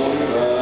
Lord.